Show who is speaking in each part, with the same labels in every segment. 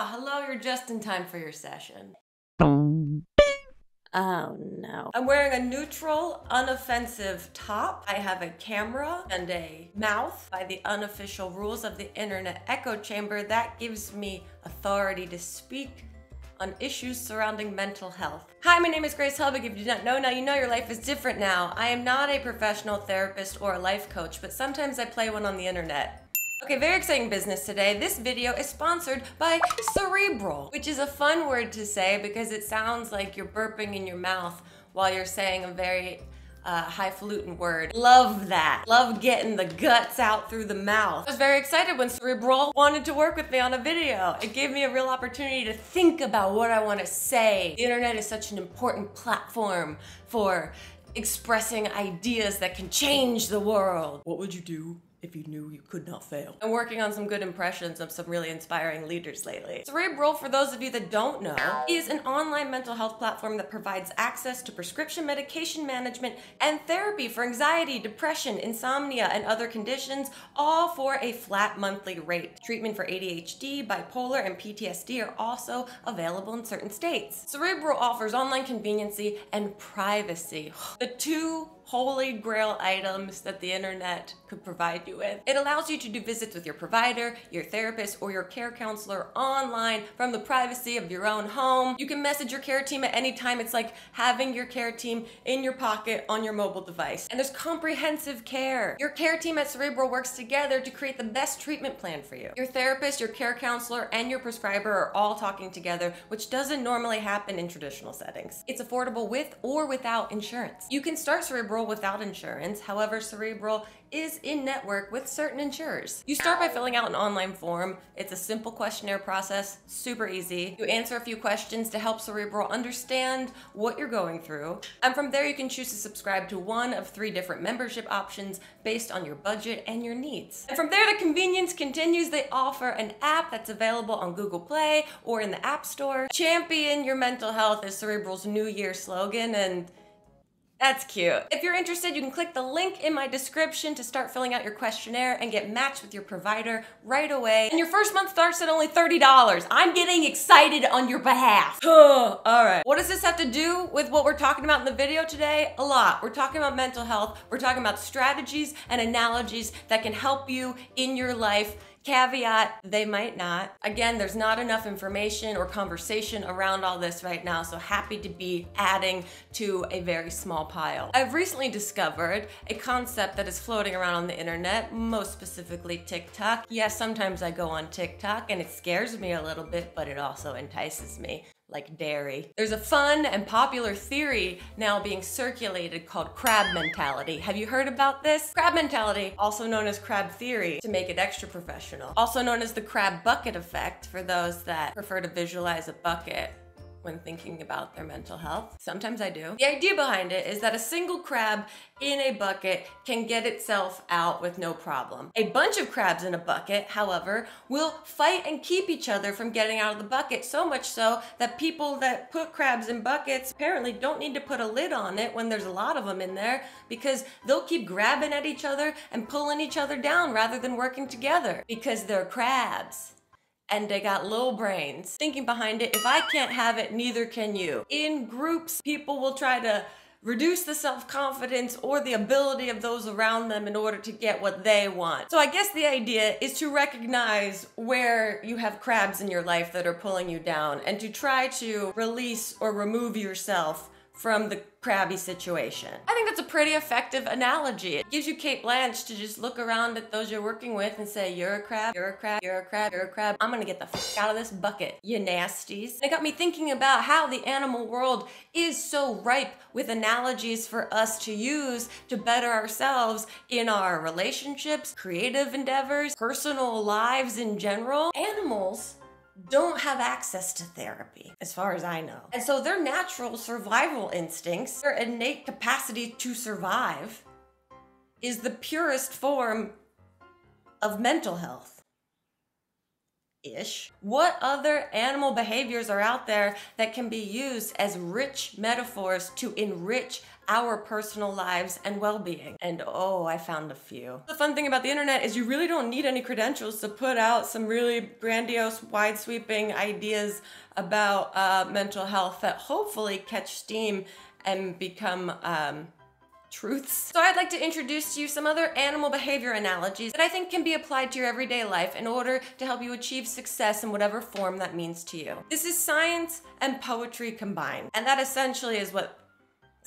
Speaker 1: Ah, hello, you're just in time for your session.
Speaker 2: Oh no.
Speaker 1: I'm wearing a neutral, unoffensive top. I have a camera and a mouth by the unofficial rules of the internet echo chamber. That gives me authority to speak on issues surrounding mental health. Hi, my name is Grace Helbig. If you do not know now, you know your life is different now. I am not a professional therapist or a life coach, but sometimes I play one on the internet. Okay, very exciting business today. This video is sponsored by Cerebral, which is a fun word to say because it sounds like you're burping in your mouth while you're saying a very uh, highfalutin word. Love that. Love getting the guts out through the mouth. I was very excited when Cerebral wanted to work with me on a video. It gave me a real opportunity to think about what I want to say. The internet is such an important platform for expressing ideas that can change the world. What would you do if you knew you could not fail. I'm working on some good impressions of some really inspiring leaders lately. Cerebral, for those of you that don't know, is an online mental health platform that provides access to prescription medication management and therapy for anxiety, depression, insomnia, and other conditions, all for a flat monthly rate. Treatment for ADHD, bipolar, and PTSD are also available in certain states. Cerebral offers online conveniency and privacy. The two holy grail items that the internet could provide you with. It allows you to do visits with your provider, your therapist, or your care counselor online from the privacy of your own home. You can message your care team at any time. It's like having your care team in your pocket on your mobile device. And there's comprehensive care. Your care team at Cerebral works together to create the best treatment plan for you. Your therapist, your care counselor, and your prescriber are all talking together, which doesn't normally happen in traditional settings. It's affordable with or without insurance. You can start Cerebral without insurance. However, Cerebral is in network with certain insurers. You start by filling out an online form. It's a simple questionnaire process, super easy. You answer a few questions to help Cerebral understand what you're going through. And from there, you can choose to subscribe to one of three different membership options based on your budget and your needs. And from there, the convenience continues. They offer an app that's available on Google Play or in the App Store. Champion your mental health is Cerebral's New Year slogan, and that's cute. If you're interested, you can click the link in my description to start filling out your questionnaire and get matched with your provider right away. And your first month starts at only $30. I'm getting excited on your behalf. all right. What does this have to do with what we're talking about in the video today? A lot. We're talking about mental health. We're talking about strategies and analogies that can help you in your life Caveat, they might not. Again, there's not enough information or conversation around all this right now, so happy to be adding to a very small pile. I've recently discovered a concept that is floating around on the internet, most specifically TikTok. Yes, sometimes I go on TikTok and it scares me a little bit, but it also entices me like dairy. There's a fun and popular theory now being circulated called crab mentality. Have you heard about this? Crab mentality, also known as crab theory to make it extra professional. Also known as the crab bucket effect for those that prefer to visualize a bucket when thinking about their mental health. Sometimes I do. The idea behind it is that a single crab in a bucket can get itself out with no problem. A bunch of crabs in a bucket, however, will fight and keep each other from getting out of the bucket, so much so that people that put crabs in buckets apparently don't need to put a lid on it when there's a lot of them in there because they'll keep grabbing at each other and pulling each other down rather than working together because they're crabs and they got little brains. Thinking behind it, if I can't have it, neither can you. In groups, people will try to reduce the self-confidence or the ability of those around them in order to get what they want. So I guess the idea is to recognize where you have crabs in your life that are pulling you down and to try to release or remove yourself from the crabby situation. I that's a pretty effective analogy. It gives you carte blanche to just look around at those you're working with and say, you're a crab, you're a crab, you're a crab, you're a crab. I'm gonna get the fuck out of this bucket, you nasties. It got me thinking about how the animal world is so ripe with analogies for us to use to better ourselves in our relationships, creative endeavors, personal lives in general. Animals don't have access to therapy, as far as I know. And so their natural survival instincts, their innate capacity to survive, is the purest form of mental health. Ish. What other animal behaviors are out there that can be used as rich metaphors to enrich our personal lives and well being? And oh, I found a few. The fun thing about the internet is you really don't need any credentials to put out some really grandiose, wide sweeping ideas about uh, mental health that hopefully catch steam and become. Um, truths. So I'd like to introduce to you some other animal behavior analogies that I think can be applied to your everyday life in order to help you achieve success in whatever form that means to you. This is science and poetry combined. And that essentially is what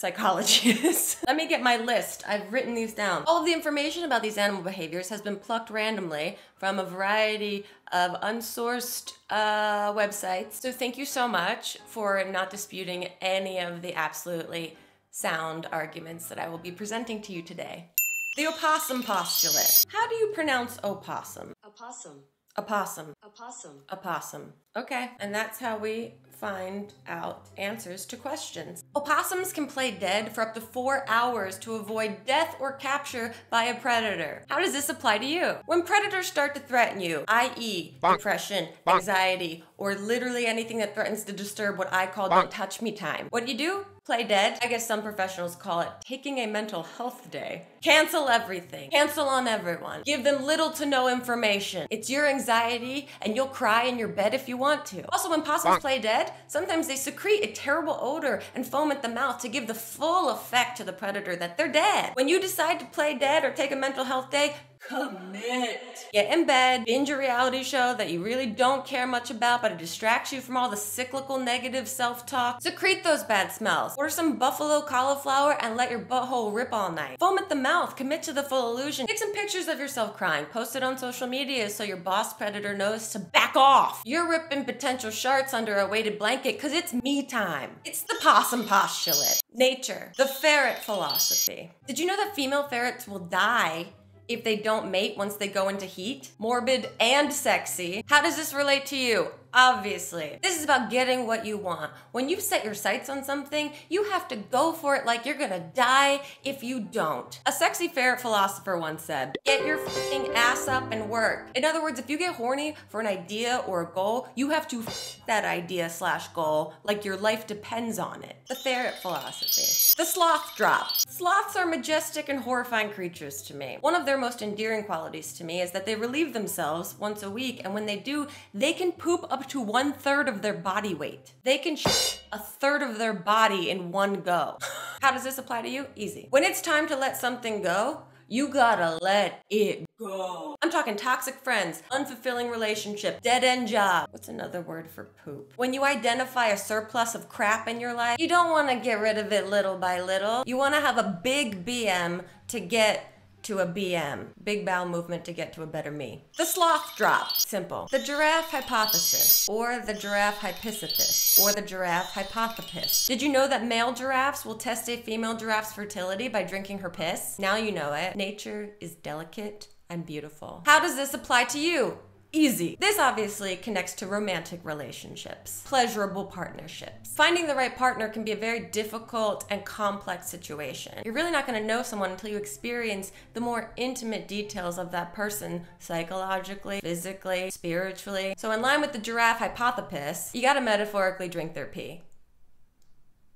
Speaker 1: psychology is. Let me get my list. I've written these down. All of the information about these animal behaviors has been plucked randomly from a variety of unsourced uh, websites. So thank you so much for not disputing any of the absolutely sound arguments that I will be presenting to you today. The opossum postulate. How do you pronounce opossum?
Speaker 2: Opossum.
Speaker 1: Opossum.
Speaker 2: Opossum.
Speaker 1: Opossum. Okay, and that's how we find out answers to questions. Opossums can play dead for up to four hours to avoid death or capture by a predator. How does this apply to you? When predators start to threaten you, i.e., depression, anxiety, or literally anything that threatens to disturb what I call don't touch me time, what do you do? Play dead. I guess some professionals call it taking a mental health day. Cancel everything. Cancel on everyone. Give them little to no information. It's your anxiety, and you'll cry in your bed if you want to. Also, when possums play dead, sometimes they secrete a terrible odor and foam at the mouth to give the full effect to the predator that they're dead. When you decide to play dead or take a mental health day, Commit. Get in bed, binge a reality show that you really don't care much about, but it distracts you from all the cyclical negative self talk. Secrete those bad smells. Order some buffalo cauliflower and let your butthole rip all night. Foam at the mouth, commit to the full illusion. Take some pictures of yourself crying, post it on social media so your boss predator knows to back off. You're ripping potential sharts under a weighted blanket because it's me time. It's the possum postulate. Nature. The ferret philosophy. Did you know that female ferrets will die if they don't mate once they go into heat. Morbid and sexy. How does this relate to you? Obviously. This is about getting what you want. When you set your sights on something, you have to go for it like you're gonna die if you don't. A sexy ferret philosopher once said, Get your fucking ass up and work. In other words, if you get horny for an idea or a goal, you have to f** that idea slash goal like your life depends on it. The ferret philosophy. The sloth drop. Sloths are majestic and horrifying creatures to me. One of their most endearing qualities to me is that they relieve themselves once a week, and when they do, they can poop up up to one third of their body weight. They can shit a third of their body in one go. How does this apply to you? Easy. When it's time to let something go, you gotta let it go. I'm talking toxic friends, unfulfilling relationship, dead end job. What's another word for poop? When you identify a surplus of crap in your life, you don't wanna get rid of it little by little. You wanna have a big BM to get to a BM, big bowel movement to get to a better me. The sloth drop, simple. The giraffe hypothesis, or the giraffe hypothesis, or the giraffe hypothesis. Did you know that male giraffes will test a female giraffe's fertility by drinking her piss? Now you know it. Nature is delicate and beautiful. How does this apply to you? Easy. This obviously connects to romantic relationships, pleasurable partnerships. Finding the right partner can be a very difficult and complex situation. You're really not going to know someone until you experience the more intimate details of that person psychologically, physically, spiritually. So, in line with the giraffe hypothesis, you got to metaphorically drink their pee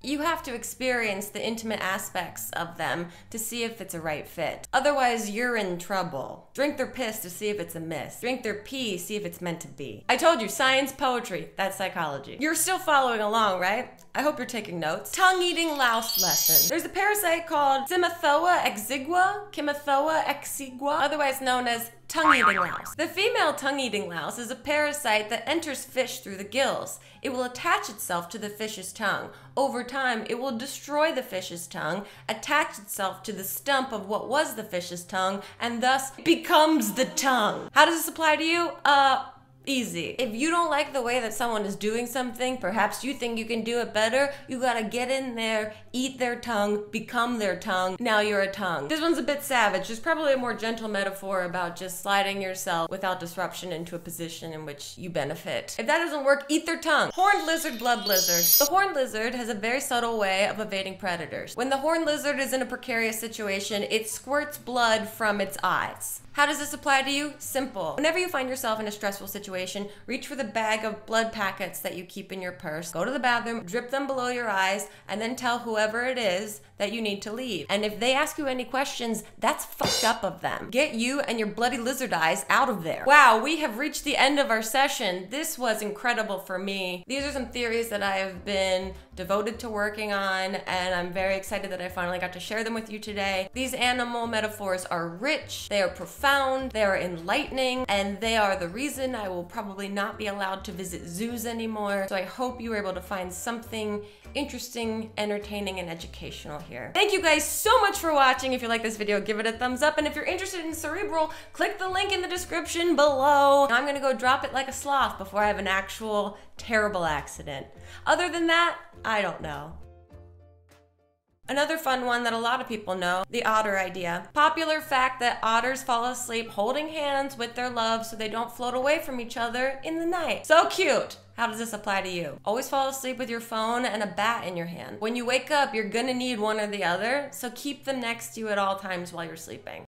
Speaker 1: you have to experience the intimate aspects of them to see if it's a right fit. Otherwise, you're in trouble. Drink their piss to see if it's a miss. Drink their pee, see if it's meant to be. I told you, science, poetry, that's psychology. You're still following along, right? I hope you're taking notes. Tongue eating louse lesson. There's a parasite called Cymothoa exigua, Cymothoa exigua, otherwise known as tongue-eating louse. The female tongue-eating louse is a parasite that enters fish through the gills. It will attach itself to the fish's tongue. Over time, it will destroy the fish's tongue, attach itself to the stump of what was the fish's tongue, and thus becomes the tongue. How does this apply to you? Uh, Easy. If you don't like the way that someone is doing something, perhaps you think you can do it better, you gotta get in there, eat their tongue, become their tongue. Now you're a tongue. This one's a bit savage. There's probably a more gentle metaphor about just sliding yourself without disruption into a position in which you benefit. If that doesn't work, eat their tongue. Horned lizard, blood blizzard. The horned lizard has a very subtle way of evading predators. When the horned lizard is in a precarious situation, it squirts blood from its eyes. How does this apply to you? Simple. Whenever you find yourself in a stressful situation, reach for the bag of blood packets that you keep in your purse, go to the bathroom, drip them below your eyes, and then tell whoever it is that you need to leave. And if they ask you any questions, that's fucked up of them. Get you and your bloody lizard eyes out of there. Wow, we have reached the end of our session. This was incredible for me. These are some theories that I have been devoted to working on, and I'm very excited that I finally got to share them with you today. These animal metaphors are rich, they are profound, they are enlightening, and they are the reason I will probably not be allowed to visit zoos anymore. So I hope you were able to find something interesting, entertaining, and educational here. Thank you guys so much for watching. If you like this video, give it a thumbs up. And if you're interested in Cerebral, click the link in the description below. Now I'm gonna go drop it like a sloth before I have an actual terrible accident. Other than that, I don't know. Another fun one that a lot of people know, the otter idea. Popular fact that otters fall asleep holding hands with their love so they don't float away from each other in the night. So cute! How does this apply to you? Always fall asleep with your phone and a bat in your hand. When you wake up, you're gonna need one or the other, so keep them next to you at all times while you're sleeping.